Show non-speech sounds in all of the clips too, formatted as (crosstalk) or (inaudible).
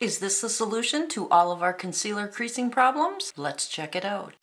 Is this the solution to all of our concealer creasing problems? Let's check it out.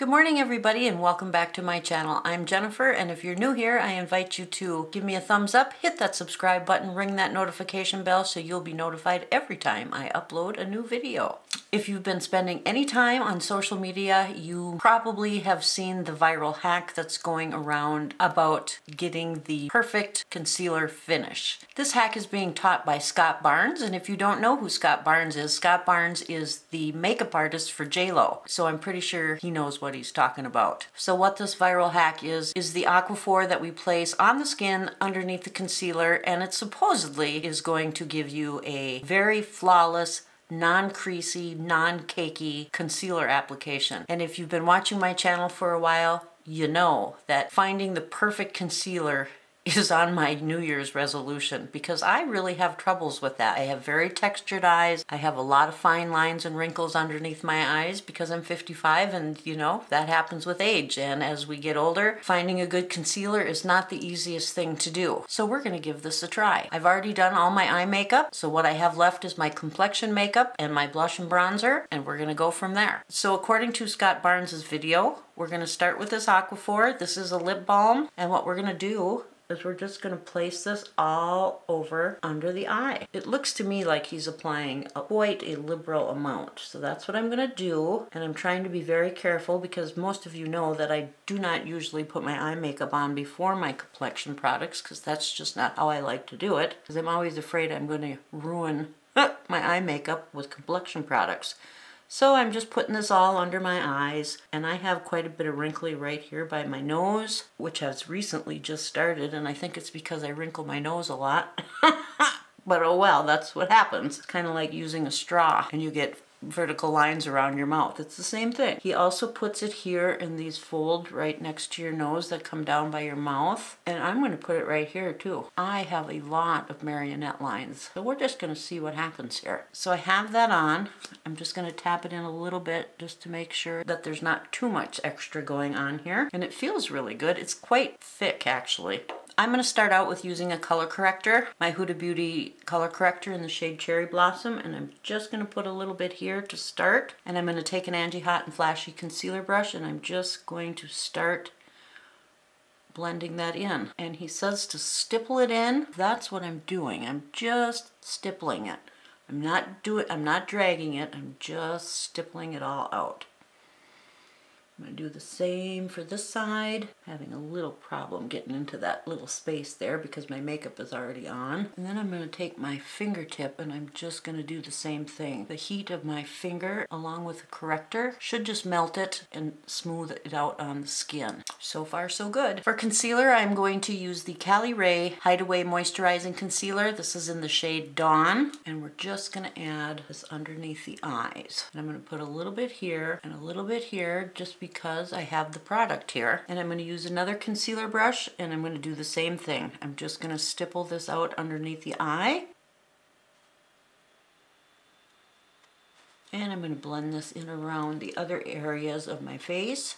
Good morning everybody and welcome back to my channel. I'm Jennifer and if you're new here I invite you to give me a thumbs up, hit that subscribe button, ring that notification bell so you'll be notified every time I upload a new video. If you've been spending any time on social media, you probably have seen the viral hack that's going around about getting the perfect concealer finish. This hack is being taught by Scott Barnes, and if you don't know who Scott Barnes is, Scott Barnes is the makeup artist for JLo, so I'm pretty sure he knows what he's talking about. So what this viral hack is, is the Aquaphor that we place on the skin underneath the concealer, and it supposedly is going to give you a very flawless, non-creasy, non-cakey concealer application. And if you've been watching my channel for a while, you know that finding the perfect concealer is on my New Year's resolution because I really have troubles with that. I have very textured eyes. I have a lot of fine lines and wrinkles underneath my eyes because I'm 55 and you know, that happens with age. And as we get older, finding a good concealer is not the easiest thing to do. So we're gonna give this a try. I've already done all my eye makeup. So what I have left is my complexion makeup and my blush and bronzer and we're gonna go from there. So according to Scott Barnes's video, we're gonna start with this Aquaphor. This is a lip balm and what we're gonna do is we're just going to place this all over under the eye. It looks to me like he's applying a, quite a liberal amount. So that's what I'm going to do. And I'm trying to be very careful because most of you know that I do not usually put my eye makeup on before my complexion products because that's just not how I like to do it. Because I'm always afraid I'm going to ruin (laughs) my eye makeup with complexion products. So I'm just putting this all under my eyes and I have quite a bit of wrinkly right here by my nose, which has recently just started and I think it's because I wrinkle my nose a lot. (laughs) but oh well, that's what happens. It's kind of like using a straw and you get vertical lines around your mouth. It's the same thing. He also puts it here in these folds right next to your nose that come down by your mouth. And I'm going to put it right here too. I have a lot of marionette lines. So we're just going to see what happens here. So I have that on. I'm just going to tap it in a little bit just to make sure that there's not too much extra going on here. And it feels really good. It's quite thick actually. I'm going to start out with using a color corrector, my Huda Beauty color corrector in the shade Cherry Blossom, and I'm just going to put a little bit here to start. And I'm going to take an Angie Hot and Flashy concealer brush and I'm just going to start blending that in. And he says to stipple it in. That's what I'm doing. I'm just stippling it. I'm not doing I'm not dragging it. I'm just stippling it all out. I'm to do the same for this side. Having a little problem getting into that little space there because my makeup is already on. And then I'm to take my fingertip and I'm just to do the same thing. The heat of my finger along with the corrector should just melt it and smooth it out on the skin. So far so good. For concealer I'm going to use the Caliray Hideaway Moisturizing Concealer. This is in the shade Dawn and we're just to add this underneath the eyes. And I'm to put a little bit here and a little bit here just because because I have the product here. And I'm going to use another concealer brush and I'm going to do the same thing. I'm just going to stipple this out underneath the eye. And I'm going to blend this in around the other areas of my face.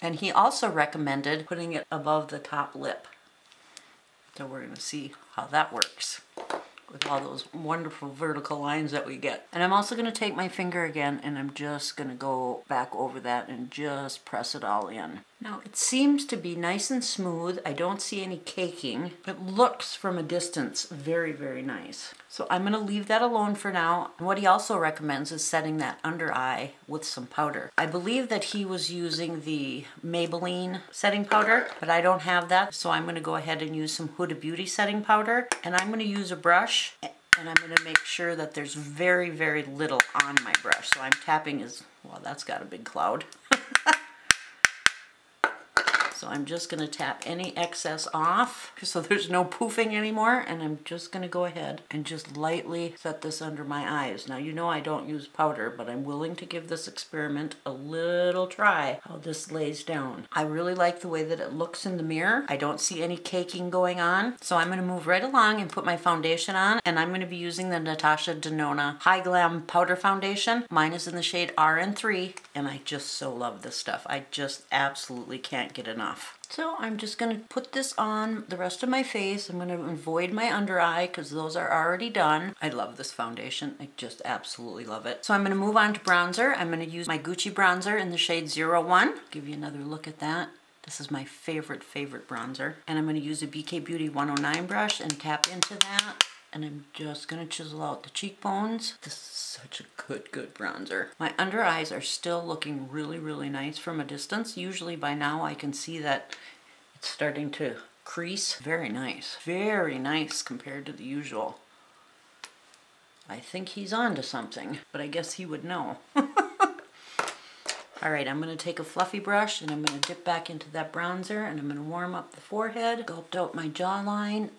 And he also recommended putting it above the top lip. So we're going to see how that works with all those wonderful vertical lines that we get. And I'm also going to take my finger again and I'm just going to go back over that and just press it all in. Now it seems to be nice and smooth. I don't see any caking. It looks from a distance very, very nice. So I'm gonna leave that alone for now. What he also recommends is setting that under eye with some powder. I believe that he was using the Maybelline setting powder, but I don't have that. So I'm gonna go ahead and use some Huda Beauty setting powder. And I'm gonna use a brush and I'm gonna make sure that there's very, very little on my brush. So I'm tapping as, well, that's got a big cloud. (laughs) So I'm just going to tap any excess off so there's no poofing anymore. And I'm just going to go ahead and just lightly set this under my eyes. Now you know I don't use powder, but I'm willing to give this experiment a little try how this lays down. I really like the way that it looks in the mirror. I don't see any caking going on. So I'm going to move right along and put my foundation on. And I'm going to be using the Natasha Denona Hy-Glam Powder Foundation. Mine is in the shade RN3 and I just so love this stuff. I just absolutely can't get enough. So I'm just gonna put this on the rest of my face. I'm gonna avoid my under eye because those are already done. I love this foundation. I just absolutely love it. So I'm gonna move on to bronzer. I'm gonna use my Gucci bronzer in the shade 01. Give you another look at that. This is my favorite, favorite bronzer. And I'm gonna use a BK Beauty 109 brush and tap into that and I'm just gonna chisel out the cheekbones. This is such a good, good bronzer. My under eyes are still looking really, really nice from a distance. Usually by now I can see that it's starting to crease. Very nice, very nice compared to the usual. I think he's on to something, but I guess he would know. (laughs) All right, I'm gonna take a fluffy brush and I'm gonna dip back into that bronzer and I'm gonna warm up the forehead, sculpt out my jawline,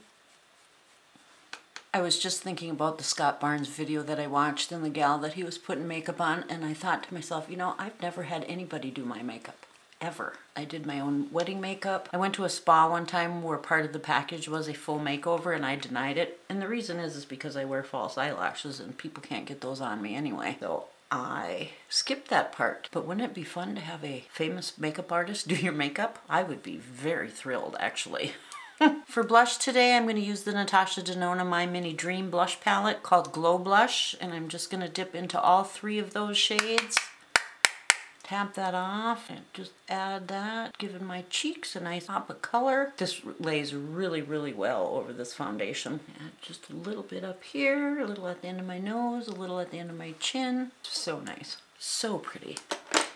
I was just thinking about the Scott Barnes video that I watched and the gal that he was putting makeup on, and I thought to myself, you know, I've never had anybody do my makeup. Ever. I did my own wedding makeup. I went to a spa one time where part of the package was a full makeover and I denied it. And the reason is is because I wear false eyelashes and people can't get those on me anyway. So I skipped that part. But wouldn't it be fun to have a famous makeup artist do your makeup? I would be very thrilled actually. (laughs) (laughs) For blush today, I'm going to use the Natasha Denona My Mini Dream blush palette called Glow Blush. And I'm just going to dip into all three of those shades. Tap that off and just add that, giving my cheeks a nice pop of color. This lays really, really well over this foundation. Add just a little bit up here, a little at the end of my nose, a little at the end of my chin. So nice. So pretty.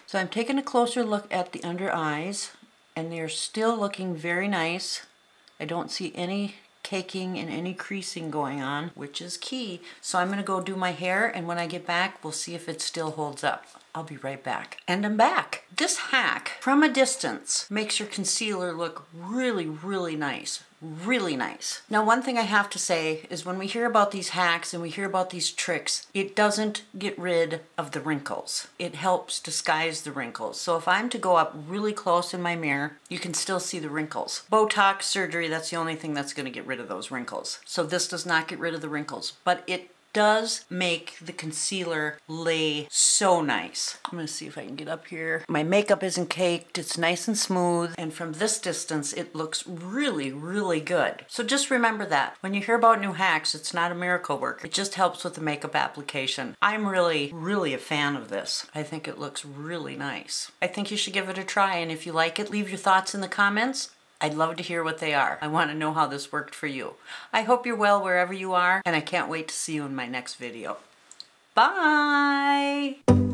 So I'm taking a closer look at the under eyes and they're still looking very nice. I don't see any caking and any creasing going on, which is key. So I'm gonna go do my hair and when I get back, we'll see if it still holds up. I'll be right back. And I'm back. This hack from a distance makes your concealer look really, really nice. Really nice. Now, one thing I have to say is when we hear about these hacks and we hear about these tricks, it doesn't get rid of the wrinkles. It helps disguise the wrinkles. So if I'm to go up really close in my mirror, you can still see the wrinkles. Botox surgery, that's the only thing that's gonna get rid of those wrinkles. So this does not get rid of the wrinkles, but it does make the concealer lay so nice. I'm gonna see if I can get up here. My makeup isn't caked, it's nice and smooth, and from this distance, it looks really, really good. So just remember that. When you hear about new hacks, it's not a miracle work. It just helps with the makeup application. I'm really, really a fan of this. I think it looks really nice. I think you should give it a try, and if you like it, leave your thoughts in the comments. I'd love to hear what they are. I want to know how this worked for you. I hope you're well wherever you are, and I can't wait to see you in my next video. Bye!